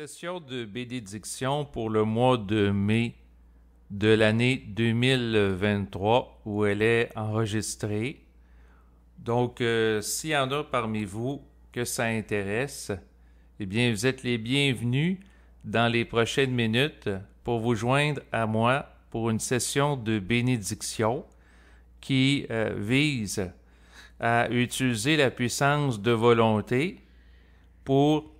Session de bénédiction pour le mois de mai de l'année 2023 où elle est enregistrée. Donc, euh, s'il y en a parmi vous que ça intéresse, eh bien, vous êtes les bienvenus dans les prochaines minutes pour vous joindre à moi pour une session de bénédiction qui euh, vise à utiliser la puissance de volonté pour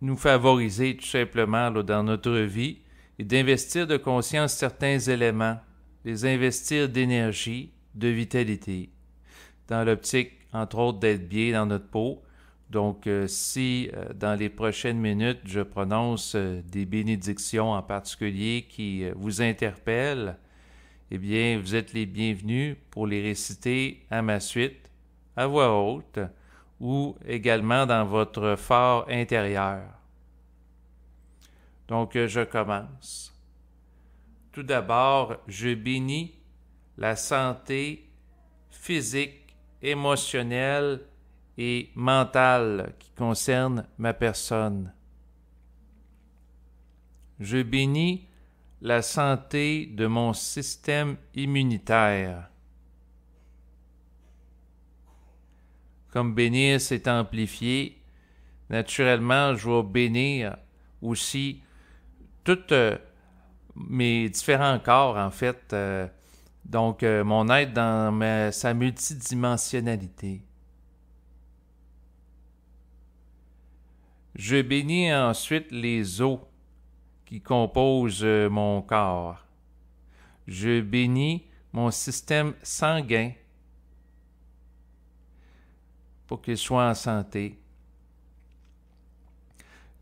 nous favoriser tout simplement dans notre vie et d'investir de conscience certains éléments, les investir d'énergie, de vitalité, dans l'optique, entre autres, d'être bien dans notre peau. Donc, euh, si euh, dans les prochaines minutes, je prononce euh, des bénédictions en particulier qui vous interpellent, eh bien, vous êtes les bienvenus pour les réciter à ma suite, à voix haute, ou également dans votre fort intérieur. Donc euh, je commence. Tout d'abord, je bénis la santé physique, émotionnelle et mentale qui concerne ma personne. Je bénis la santé de mon système immunitaire. Comme bénir, c'est amplifié. Naturellement, je vais bénir aussi tous euh, mes différents corps, en fait. Euh, donc, euh, mon être dans sa multidimensionnalité. Je bénis ensuite les os qui composent mon corps. Je bénis mon système sanguin pour qu'il soit en santé.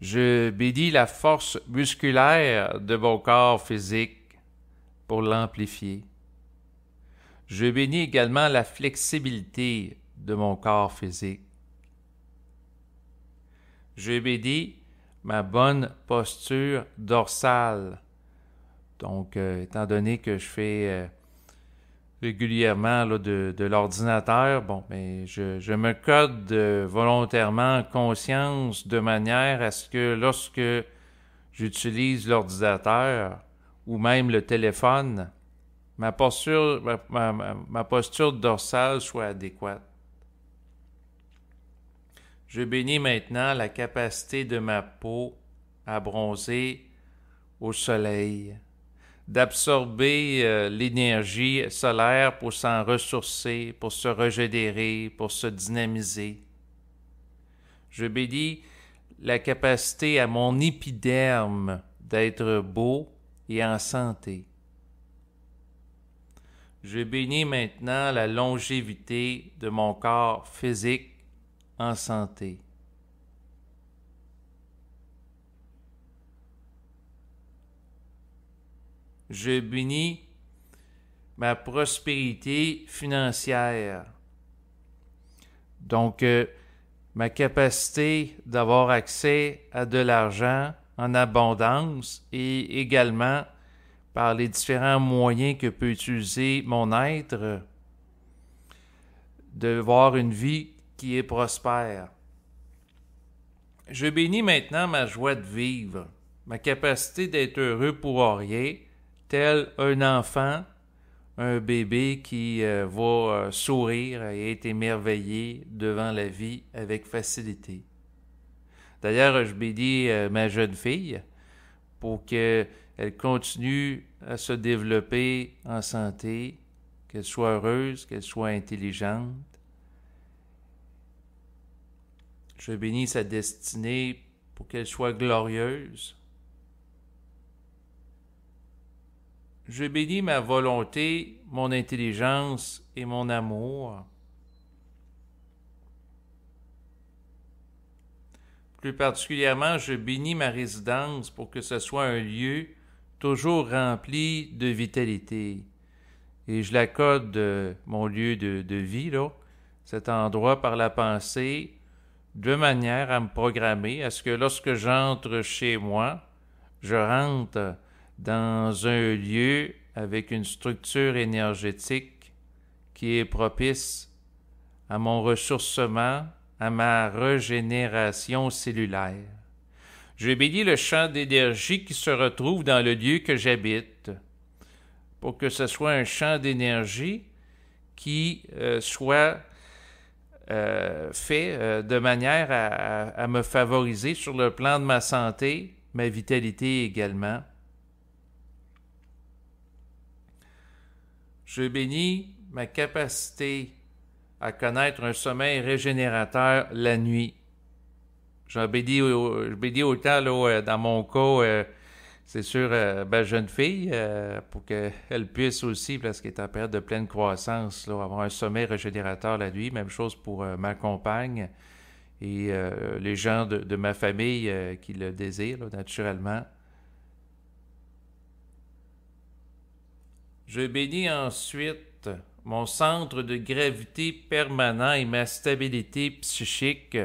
Je bénis la force musculaire de mon corps physique pour l'amplifier. Je bénis également la flexibilité de mon corps physique. Je bénis ma bonne posture dorsale. Donc, euh, étant donné que je fais euh, régulièrement de, l'ordinateur, bon, mais je, me code volontairement conscience de manière à ce que lorsque j'utilise l'ordinateur ou même le téléphone, ma posture, ma posture dorsale soit adéquate. Je bénis maintenant la capacité de ma peau à bronzer au soleil d'absorber euh, l'énergie solaire pour s'en ressourcer, pour se régénérer, pour se dynamiser. Je bénis la capacité à mon épiderme d'être beau et en santé. Je bénis maintenant la longévité de mon corps physique en santé. Je bénis ma prospérité financière. Donc, euh, ma capacité d'avoir accès à de l'argent en abondance et également par les différents moyens que peut utiliser mon être, de voir une vie qui est prospère. Je bénis maintenant ma joie de vivre, ma capacité d'être heureux pour rien, tel un enfant, un bébé qui euh, va euh, sourire et être émerveillé devant la vie avec facilité. D'ailleurs, je bénis euh, ma jeune fille pour qu'elle continue à se développer en santé, qu'elle soit heureuse, qu'elle soit intelligente. Je bénis sa destinée pour qu'elle soit glorieuse, Je bénis ma volonté, mon intelligence et mon amour. Plus particulièrement, je bénis ma résidence pour que ce soit un lieu toujours rempli de vitalité. Et je l'accorde mon lieu de, de vie, là, cet endroit par la pensée, de manière à me programmer à ce que lorsque j'entre chez moi, je rentre dans un lieu avec une structure énergétique qui est propice à mon ressourcement, à ma régénération cellulaire. Je bénis le champ d'énergie qui se retrouve dans le lieu que j'habite, pour que ce soit un champ d'énergie qui euh, soit euh, fait euh, de manière à, me favoriser sur le plan de ma santé, ma vitalité également. Je bénis ma capacité à connaître un sommeil régénérateur la nuit. Je bénis, autant dans mon cas c'est sûr, euh, ben, jeune fille, euh, pour qu'elle puisse aussi, parce qu'elle est en période de pleine croissance, avoir un sommeil régénérateur la nuit. Même chose pour euh, ma compagne et les gens de, ma famille qui le désirent, naturellement. Je bénis ensuite mon centre de gravité permanent et ma stabilité psychique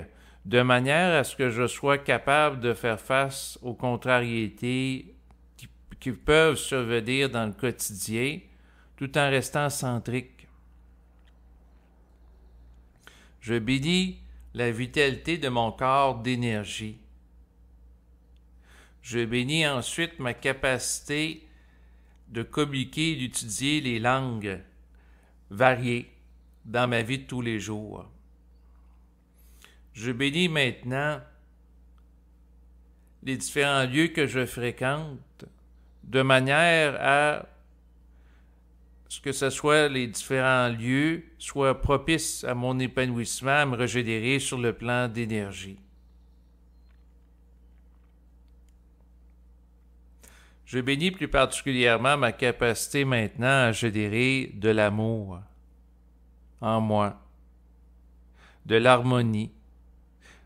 de manière à ce que je sois capable de faire face aux contrariétés qui, peuvent survenir dans le quotidien tout en restant centrique. Je bénis la vitalité de mon corps d'énergie. Je bénis ensuite ma capacité de communiquer et d'étudier les langues variées dans ma vie de tous les jours. Je bénis maintenant les différents lieux que je fréquente de manière à ce que ce soit les différents lieux soient propices à mon épanouissement, à me régénérer sur le plan d'énergie. Je bénis plus particulièrement ma capacité maintenant à générer de l'amour en moi, de l'harmonie,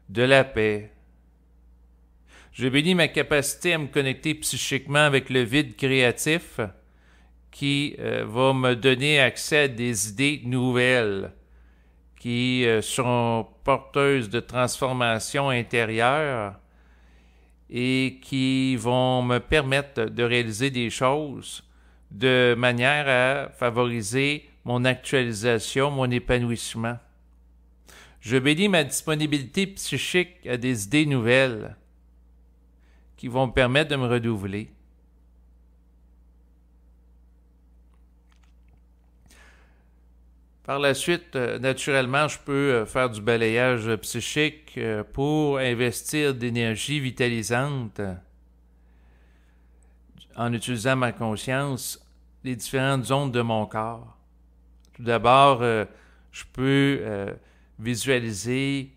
de la paix. Je bénis ma capacité à me connecter psychiquement avec le vide créatif qui euh, va me donner accès à des idées nouvelles qui euh, sont porteuses de transformation intérieure et qui vont me permettre de réaliser des choses de manière à favoriser mon actualisation, mon épanouissement. Je bénis ma disponibilité psychique à des idées nouvelles qui vont me permettre de me renouveler. Par la suite, euh, naturellement, je peux euh, faire du balayage psychique euh, pour investir d'énergie vitalisante en utilisant ma conscience les différentes zones de mon corps. Tout d'abord, je peux visualiser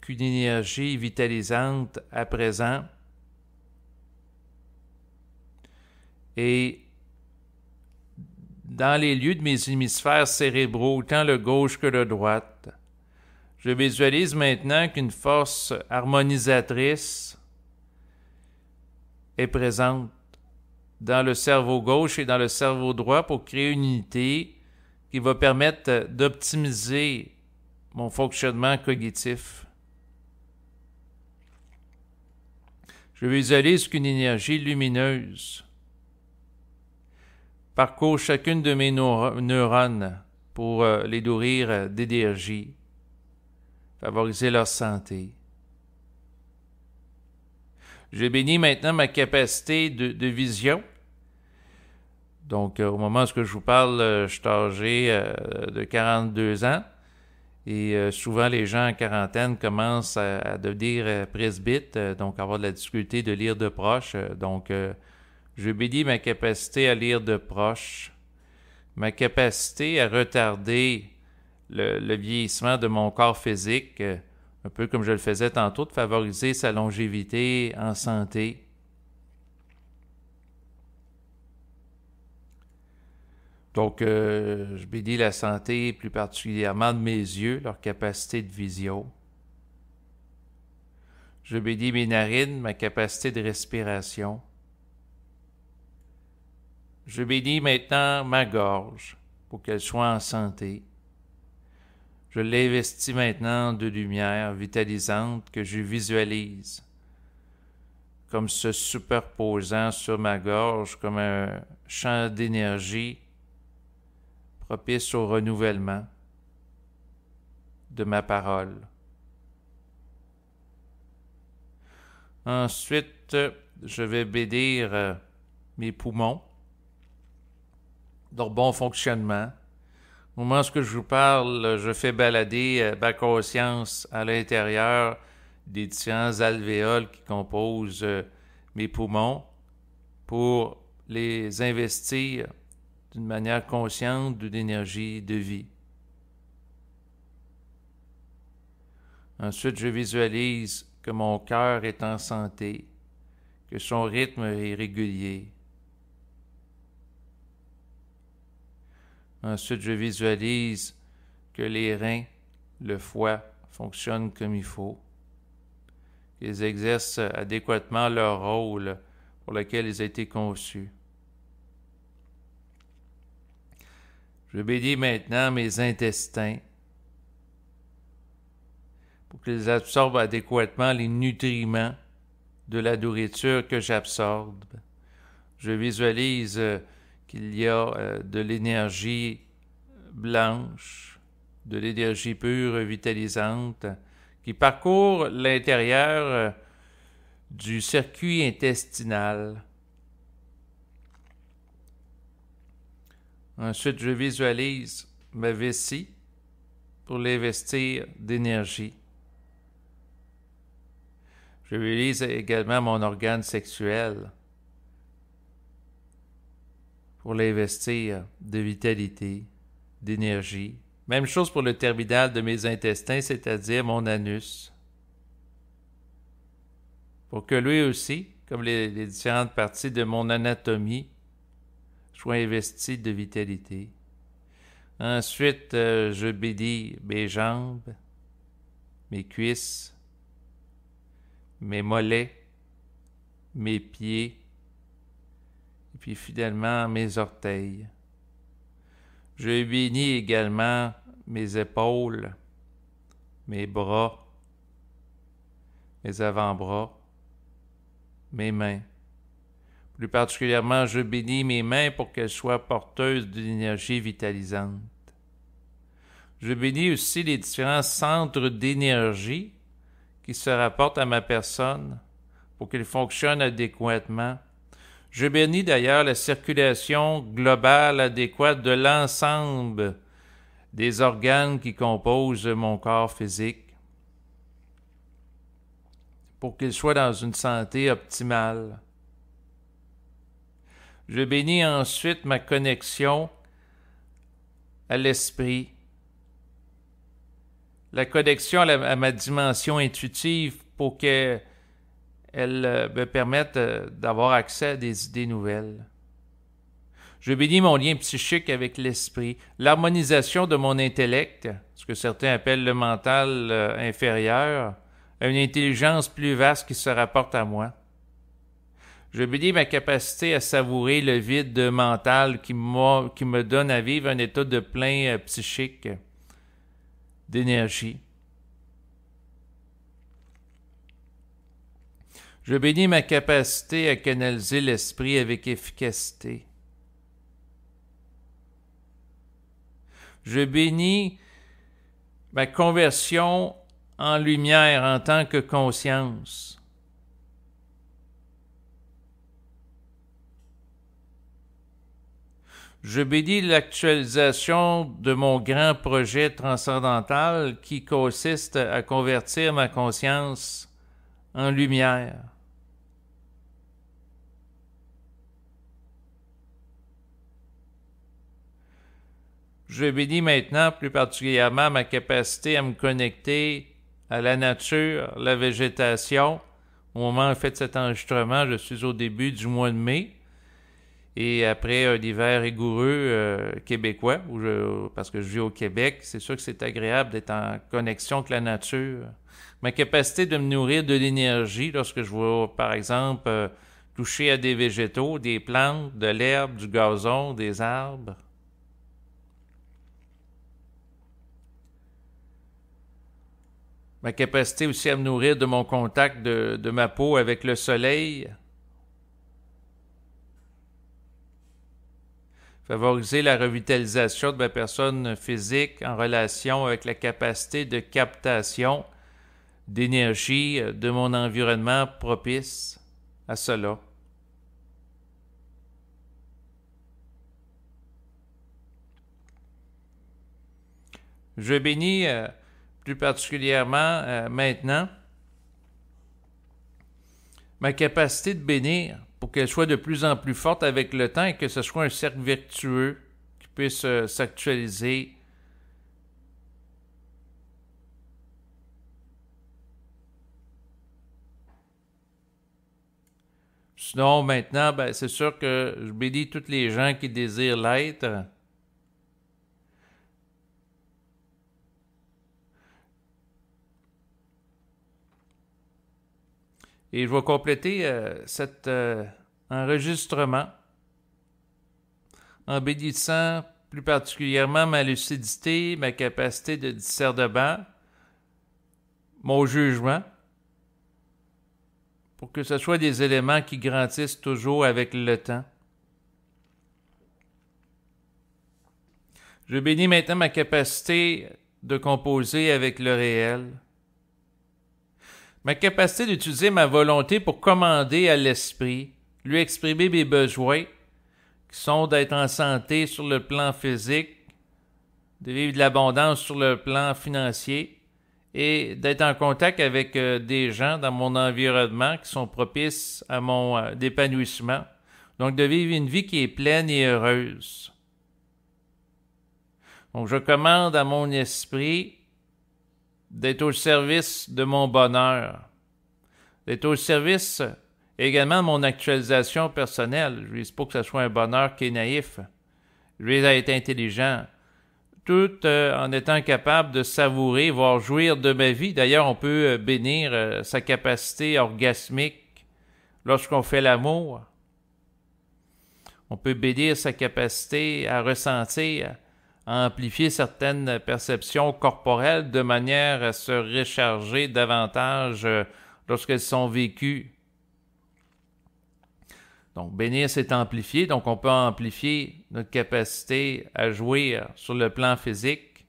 qu'une énergie vitalisante à présent et dans les lieux de mes hémisphères cérébraux, tant le gauche que le droite. Je visualise maintenant qu'une force harmonisatrice est présente dans le cerveau gauche et dans le cerveau droit pour créer une unité qui va permettre d'optimiser mon fonctionnement cognitif. Je visualise qu'une énergie lumineuse parcourt chacune de mes neurones pour euh, les nourrir d'énergie, favoriser leur santé. Je bénis maintenant ma capacité de, vision. Donc, euh, au moment où je vous parle, euh, je suis âgé de 42 ans. Et euh, souvent, les gens en quarantaine commencent à, devenir euh, presbytes, euh, donc avoir de la difficulté de lire de proche. donc, je bénis ma capacité à lire de proche, ma capacité à retarder le, vieillissement de mon corps physique, un peu comme je le faisais tantôt, de favoriser sa longévité en santé. Donc, euh, je bénis la santé plus particulièrement de mes yeux, leur capacité de vision. Je bénis mes narines, ma capacité de respiration. Je bénis maintenant ma gorge pour qu'elle soit en santé. Je l'investis maintenant de lumière vitalisante que je visualise comme se superposant sur ma gorge comme un champ d'énergie propice au renouvellement de ma parole. Ensuite, je vais bénir euh, mes poumons, leur bon fonctionnement. Au moment où je vous parle, je fais balader euh, ma conscience à l'intérieur des différents alvéoles qui composent euh, mes poumons pour les investir d'une manière consciente d'une énergie de vie. Ensuite, je visualise que mon cœur est en santé, que son rythme est régulier. Ensuite, je visualise que les reins, le foie fonctionnent comme il faut, qu'ils exercent adéquatement leur rôle pour lequel ils ont été conçus. Je bénis maintenant mes intestins pour qu'ils absorbent adéquatement les nutriments de la nourriture que j'absorbe. Je visualise qu'il y a euh, de l'énergie blanche, de l'énergie pure, vitalisante, qui parcourt l'intérieur euh, du circuit intestinal. Ensuite, je visualise ma vessie pour l'investir d'énergie. Je visualise également mon organe sexuel pour l'investir de vitalité, d'énergie. Même chose pour le terminal de mes intestins, c'est-à-dire mon anus. Pour que lui aussi, comme les, différentes parties de mon anatomie, soit investi de vitalité. Ensuite, euh, je bédis mes jambes, mes cuisses, mes mollets, mes pieds, et puis finalement mes orteils. Je bénis également mes épaules, mes bras, mes avant-bras, mes mains. Plus particulièrement, je bénis mes mains pour qu'elles soient porteuses d'une énergie vitalisante. Je bénis aussi les différents centres d'énergie qui se rapportent à ma personne pour qu'ils fonctionnent adéquatement. Je bénis d'ailleurs la circulation globale adéquate de l'ensemble des organes qui composent mon corps physique pour qu'ils soient dans une santé optimale. Je bénis ensuite ma connexion à l'esprit, la connexion à, ma dimension intuitive pour qu'elle euh, me permette euh, d'avoir accès à des idées nouvelles. Je bénis mon lien psychique avec l'esprit, l'harmonisation de mon intellect, ce que certains appellent le mental euh, inférieur, à une intelligence plus vaste qui se rapporte à moi. Je bénis ma capacité à savourer le vide mental qui, qui me donne à vivre un état de plein psychique, d'énergie. Je bénis ma capacité à canaliser l'esprit avec efficacité. Je bénis ma conversion en lumière en tant que conscience. Je bénis l'actualisation de mon grand projet transcendantal qui consiste à convertir ma conscience en lumière. Je bénis maintenant plus particulièrement ma capacité à me connecter à la nature, la végétation. Au moment où je fais cet enregistrement, je suis au début du mois de mai. Et après un hiver rigoureux euh, québécois, parce que je vis au Québec, c'est sûr que c'est agréable d'être en connexion avec la nature. Ma capacité de me nourrir de l'énergie lorsque je vais, par exemple, euh, toucher à des végétaux, des plantes, de l'herbe, du gazon, des arbres. Ma capacité aussi à me nourrir de mon contact de, ma peau avec le soleil, favoriser la revitalisation de ma personne physique en relation avec la capacité de captation d'énergie de mon environnement propice à cela. Je bénis euh, plus particulièrement euh, maintenant ma capacité de bénir pour qu'elle soit de plus en plus forte avec le temps et que ce soit un cercle vertueux qui puisse euh, s'actualiser. Sinon, maintenant, ben, c'est sûr que je bénis tous les gens qui désirent l'être Et je vais compléter euh, cet euh, enregistrement en bénissant plus particulièrement ma lucidité, ma capacité de discernement, mon jugement, pour que ce soit des éléments qui grandissent toujours avec le temps. Je bénis maintenant ma capacité de composer avec le réel, ma capacité d'utiliser ma volonté pour commander à l'esprit, lui exprimer mes besoins, qui sont d'être en santé sur le plan physique, de vivre de l'abondance sur le plan financier et d'être en contact avec euh, des gens dans mon environnement qui sont propices à mon euh, épanouissement. Donc de vivre une vie qui est pleine et heureuse. Donc je commande à mon esprit d'être au service de mon bonheur, d'être au service également de mon actualisation personnelle. Je ne pas que ce soit un bonheur qui est naïf. Je vise à être intelligent, tout euh, en étant capable de savourer, voire jouir de ma vie. D'ailleurs, on peut euh, bénir euh, sa capacité orgasmique lorsqu'on fait l'amour. On peut bénir sa capacité à ressentir amplifier certaines perceptions corporelles de manière à se recharger davantage euh, lorsqu'elles sont vécues. Donc, bénir, c'est amplifier. Donc, on peut amplifier notre capacité à jouir sur le plan physique,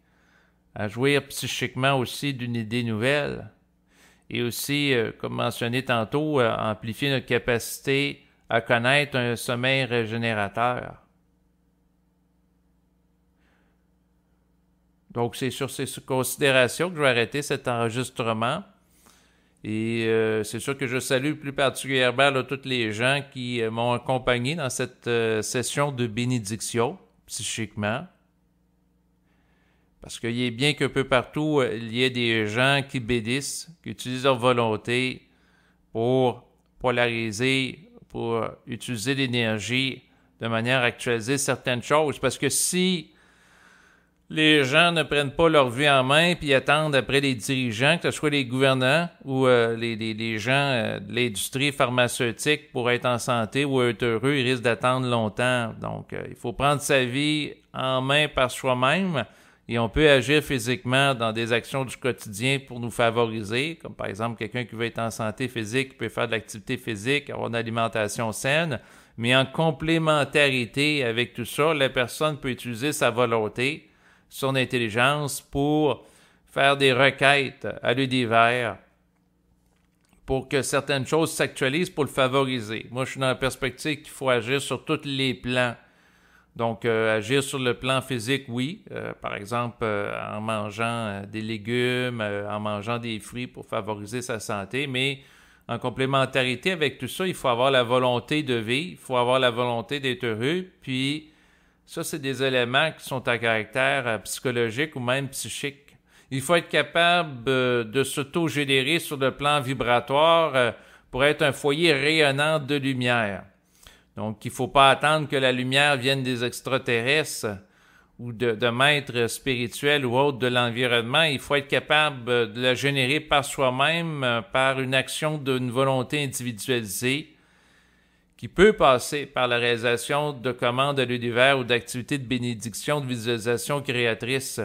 à jouir psychiquement aussi d'une idée nouvelle, et aussi, euh, comme mentionné tantôt, euh, amplifier notre capacité à connaître un sommeil régénérateur. Donc, c'est sur ces considérations que je vais arrêter cet enregistrement. Et euh, c'est sûr que je salue plus particulièrement là, tous les gens qui euh, m'ont accompagné dans cette euh, session de bénédiction psychiquement. Parce qu'il est bien qu'un peu partout, il y ait des gens qui bénissent, qui utilisent leur volonté pour polariser, pour utiliser l'énergie de manière à actualiser certaines choses. Parce que si les gens ne prennent pas leur vie en main puis attendent après les dirigeants, que ce soit les gouvernants ou euh, les, gens euh, de l'industrie pharmaceutique pour être en santé ou être heureux, ils risquent d'attendre longtemps. Donc, euh, il faut prendre sa vie en main par soi-même et on peut agir physiquement dans des actions du quotidien pour nous favoriser, comme par exemple quelqu'un qui veut être en santé physique peut faire de l'activité physique, avoir une alimentation saine, mais en complémentarité avec tout ça, la personne peut utiliser sa volonté son intelligence pour faire des requêtes à l'univers pour que certaines choses s'actualisent pour le favoriser. Moi, je suis dans la perspective qu'il faut agir sur tous les plans. Donc, euh, agir sur le plan physique, oui. Euh, par exemple, euh, en mangeant des légumes, en mangeant des fruits pour favoriser sa santé. Mais en complémentarité avec tout ça, il faut avoir la volonté de vivre, il faut avoir la volonté d'être heureux, puis ça, c'est des éléments qui sont à caractère euh, psychologique ou même psychique. Il faut être capable euh, de s'auto-générer sur le plan vibratoire euh, pour être un foyer rayonnant de lumière. Donc, il ne faut pas attendre que la lumière vienne des extraterrestres ou de, de maîtres spirituels ou autres de l'environnement. Il faut être capable de la générer par soi-même, par une action d'une volonté individualisée qui peut passer par la réalisation de commandes à l'univers ou d'activités de bénédiction, de visualisation créatrice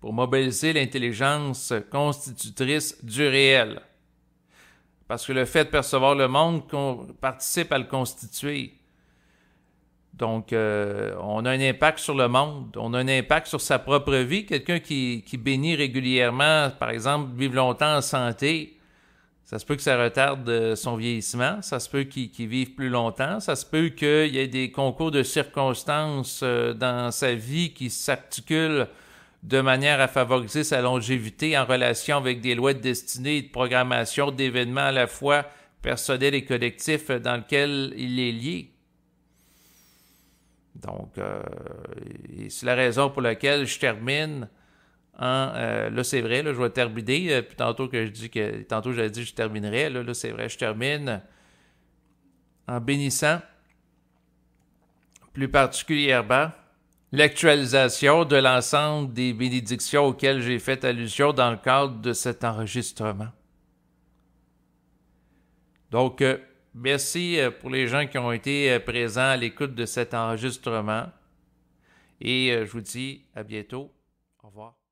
pour mobiliser l'intelligence constitutrice du réel. Parce que le fait de percevoir le monde participe à le constituer. Donc, euh, on a un impact sur le monde, on a un impact sur sa propre vie. Quelqu'un qui, qui bénit régulièrement, par exemple, vivre longtemps en santé, ça se peut que ça retarde euh, son vieillissement, ça se peut qu'il vive plus longtemps, ça se peut qu'il y ait des concours de circonstances euh, dans sa vie qui s'articulent de manière à favoriser sa longévité en relation avec des lois de destinée et de programmation d'événements à la fois personnels et collectifs dans lesquels il est lié. Donc, euh, c'est la raison pour laquelle je termine en. Euh, là, c'est vrai, là, je vais terminer. Euh, puis tantôt que je dis que. Tantôt, j'avais dit que je terminerais. Là, c'est vrai, je termine en bénissant plus particulièrement l'actualisation de l'ensemble des bénédictions auxquelles j'ai fait allusion dans le cadre de cet enregistrement. Donc, Merci euh, pour les gens qui ont été présents à l'écoute de cet enregistrement. Et je vous dis à bientôt. Au revoir.